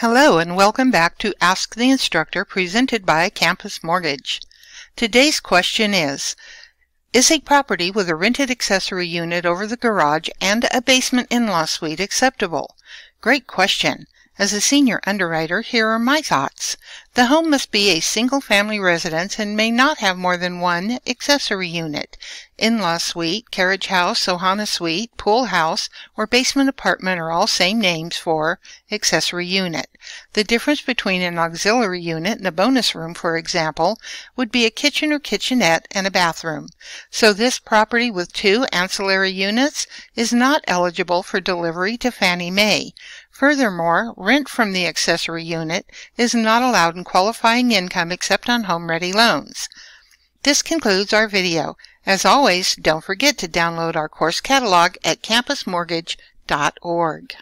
Hello and welcome back to Ask the Instructor presented by Campus Mortgage. Today's question is, is a property with a rented accessory unit over the garage and a basement in-law suite acceptable? Great question. As a senior underwriter, here are my thoughts. The home must be a single-family residence and may not have more than one accessory unit. In-law suite, carriage house, Ohana suite, pool house, or basement apartment are all same names for accessory unit. The difference between an auxiliary unit and a bonus room, for example, would be a kitchen or kitchenette and a bathroom. So this property with two ancillary units is not eligible for delivery to Fannie Mae. Furthermore, rent from the accessory unit is not allowed in qualifying income except on HomeReady loans. This concludes our video. As always, don't forget to download our course catalog at campusmortgage.org.